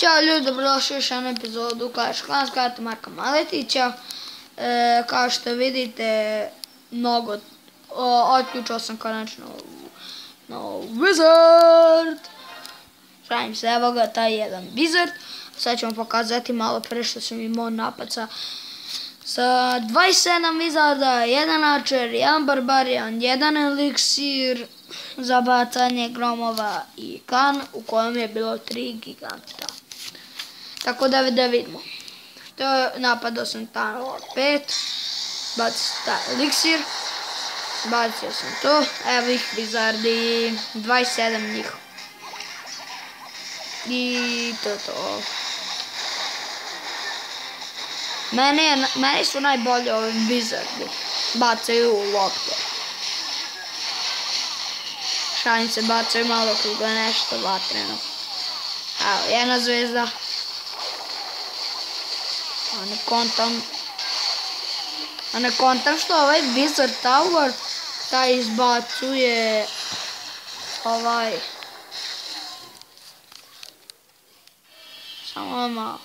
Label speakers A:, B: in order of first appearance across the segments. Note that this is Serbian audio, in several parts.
A: Ćao ljudi, dobrodošli još jednu epizodu Clash Clans, karta Marka Maletića. E, kao što vidite, mnogo, otključao sam konačno no Wizard. Šalim se, evo ga, taj jedan Wizard. Sad ću vam pokazati malo pre što sam imao napad sa, sa 27 Wizarda, jedan Archer, jedan Barbarian, jedan Elixir za bacanje gromova i kan u kojem je bilo tri giganta. Tako da, da vidimo. To je napadao sam tamo pet. Bacio taj eliksir. Bacio sam to. Evo ih bizardi. 27 njih. I to je to. Mene, je, su najbolje ovi bizardi. Bacaju. Šalim se bacaju malo kruga nešto vatreno. Evo, jedna zvezda. A ne kontam. A ne kontam što ovaj Wizard Tower taj izbacuje ovaj samo malo.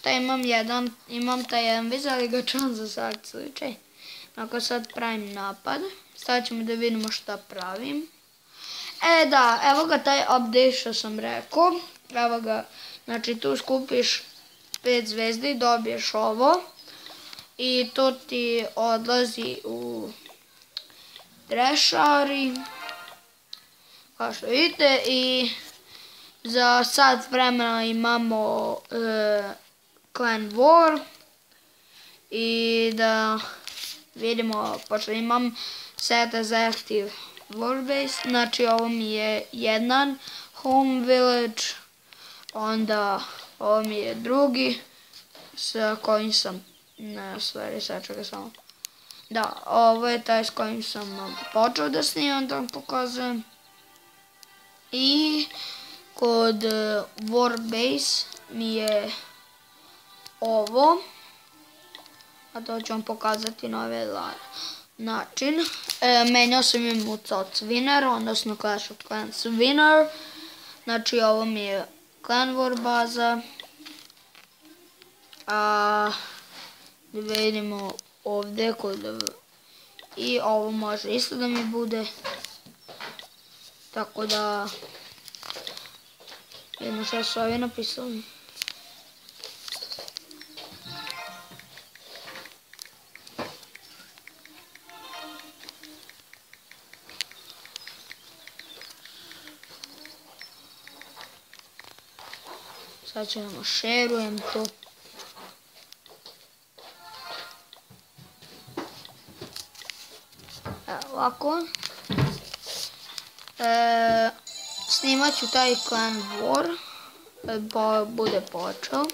A: Taj imam jedan, imam taj jedan Wizard, ali ga čuvam za svaki slučaj. Ako sad pravim napad, sad ćemo da vidimo šta pravim. E da, evo ga taj update što sam rekao. Evo ga, znači tu skupiš 5 zvezdi dobiješ ovo. I to ti odlazi u trešari kao što vidite i za sad vremena imamo e, Clan War. I da vidimo, pošto imam set as active base, znači ovo mi je jedan home village, onda ovo mi je drugi sa kojim sam, ne stvari sad čekaj samo. Da, ovo je taj s kojim sam počeo da snimam, da vam pokazujem. I kod uh, Warbase mi je ovo. A to ću vam pokazati na ovaj način. E, menjao sam im u COC Winner, odnosno Clash of Clans Winner. Znači ovo mi je Clan War baza. A, da vidimo ovdje kod i ovo može isto da mi bude. Tako da vidimo šta su ovi napisali. Sad ćemo šerujem to. Evo ovako. E, snimat ću taj Clan War. Pa bude počeo.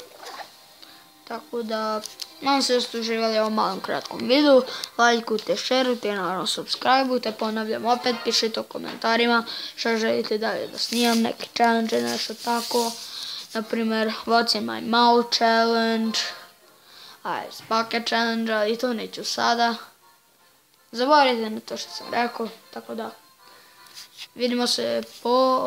A: Tako da, nadam se da ste uživali ovom malom kratkom videu. Lajkujte, šerujte i naravno subscribeujte. Ponavljam opet, pišite u komentarima što želite dalje da snimam, neki challenge, nešto tako. Naprimer, what's in my mouth challenge, ice bucket challenge, ali to neću sada. Zaboravite na to što sam rekao, tako da vidimo se po